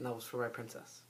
and that was for my princess.